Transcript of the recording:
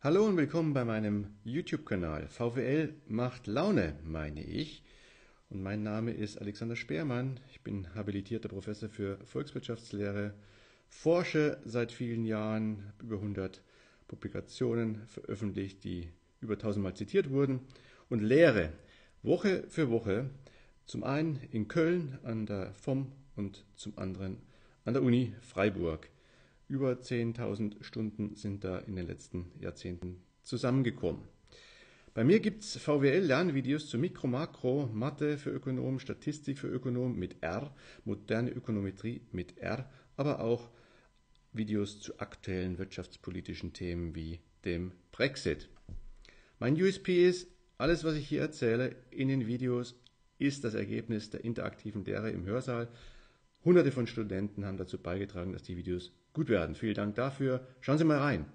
Hallo und willkommen bei meinem YouTube-Kanal. VWL macht Laune, meine ich. Und mein Name ist Alexander Speermann. Ich bin habilitierter Professor für Volkswirtschaftslehre, forsche seit vielen Jahren, über 100 Publikationen veröffentlicht, die über 1000 Mal zitiert wurden und lehre Woche für Woche zum einen in Köln an der FOM und zum anderen an der Uni Freiburg. Über 10.000 Stunden sind da in den letzten Jahrzehnten zusammengekommen. Bei mir gibt es VWL-Lernvideos zu Mikro, Makro, Mathe für Ökonomen, Statistik für Ökonomen mit R, moderne Ökonometrie mit R, aber auch Videos zu aktuellen wirtschaftspolitischen Themen wie dem Brexit. Mein USP ist, alles, was ich hier erzähle in den Videos, ist das Ergebnis der interaktiven Lehre im Hörsaal. Hunderte von Studenten haben dazu beigetragen, dass die Videos gut werden. Vielen Dank dafür. Schauen Sie mal rein.